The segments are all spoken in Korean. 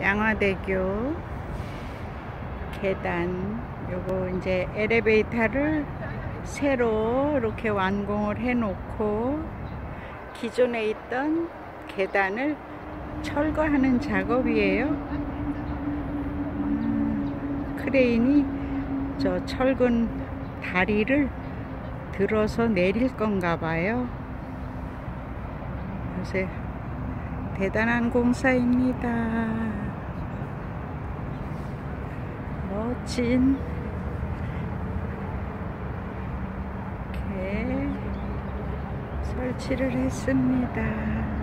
양화대교 계단 요거 이제 엘리베이터를 새로 이렇게 완공을 해 놓고 기존에 있던 계단을 철거하는 작업이에요 음, 크레인이 저 철근 다리를 들어서 내릴 건가 봐요 요새 대단한 공사입니다. 진 이렇게 설치를 했습니다.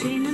Sheena.